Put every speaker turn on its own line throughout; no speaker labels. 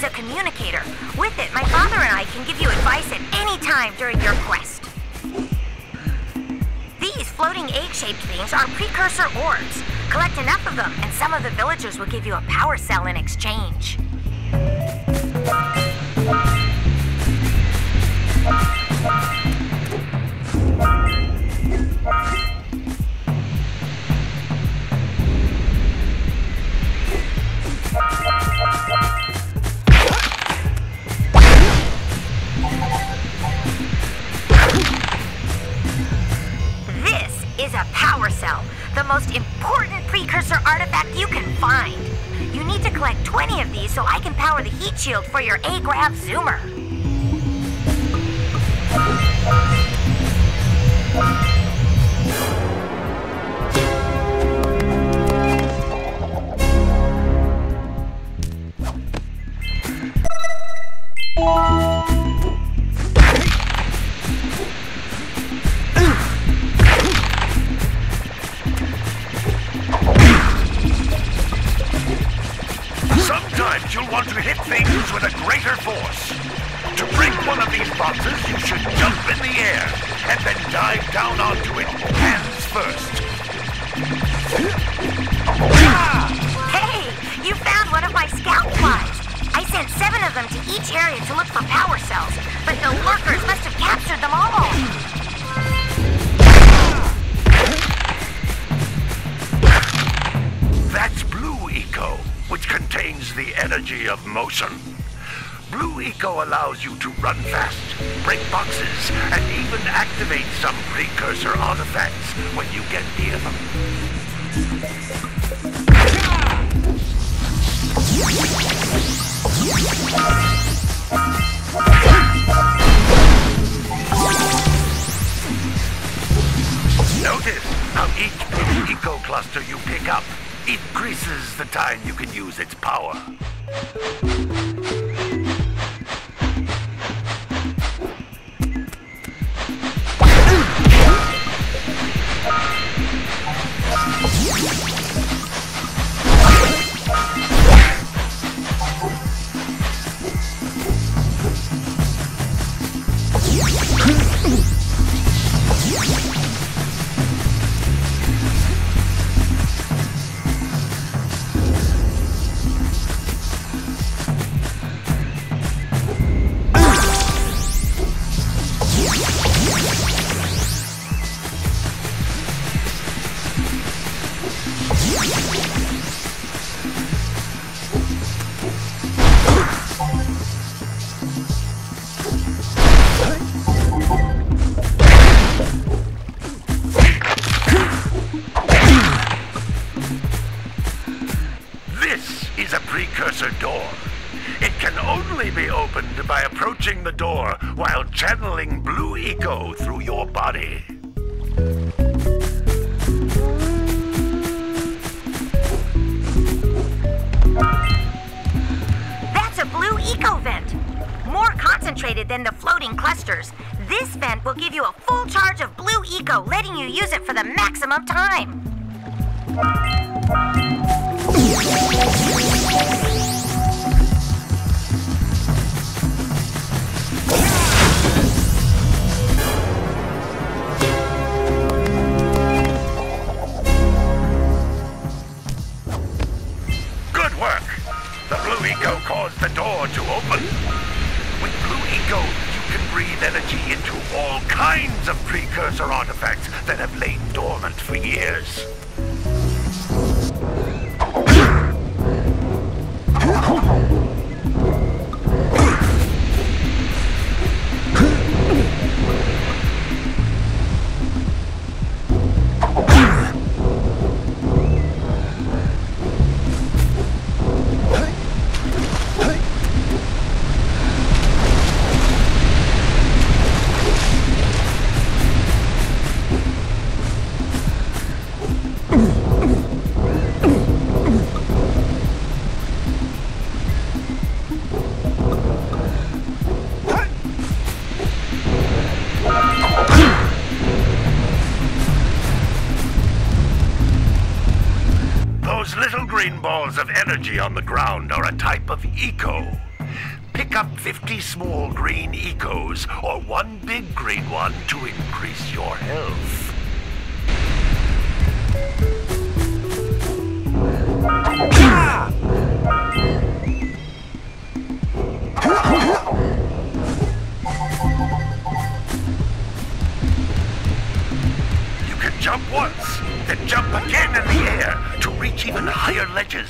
is a communicator. With it, my father and I can give you advice at any time during your quest. These floating egg-shaped things are precursor orbs. Collect enough of them, and some of the villagers will give you a power cell in exchange. Power cell, the most important precursor artifact you can find. You need to collect 20 of these so I can power the heat shield for your A-Grav Zoomer.
You'll want to hit things with a greater force. To break one of these boxes, you should jump in the air and then dive down onto motion. Blue Eco allows you to run fast, break boxes, and even activate some precursor artifacts when you get near them. Notice how each Blue Eco cluster you pick up increases the time you can use its power. Is a precursor door. It can only be opened by approaching the door while channeling Blue Eco through your body.
That's a blue eco vent. More concentrated than the floating clusters. This vent will give you a full charge of blue eco, letting you use it for the maximum time.
Good work! The Blue Eco caused the door to open. With Blue Eco, you can breathe energy into all kinds of precursor artifacts that have lain dormant for years. Cells of energy on the ground are a type of eco. Pick up 50 small green ecos or one big green one to increase your health. You can jump once, then jump again in the air reach even higher ledges.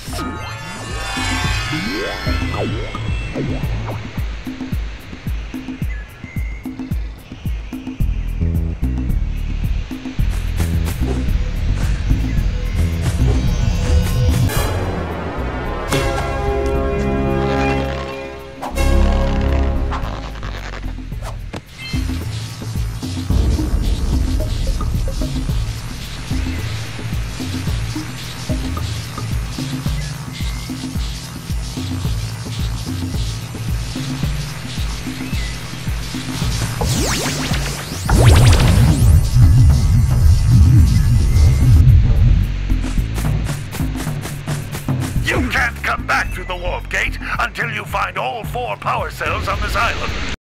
The warp gate until you find all four power cells on this island.